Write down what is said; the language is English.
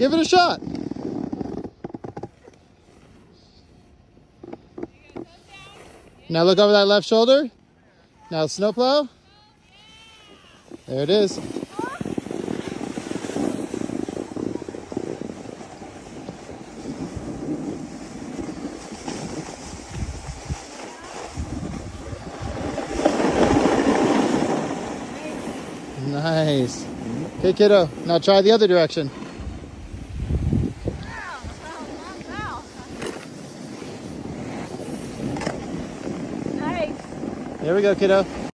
Give it a shot. Now look over that left shoulder. Now snowplow. There it is. Nice. Okay, kiddo. Now try the other direction. There we go, kiddo.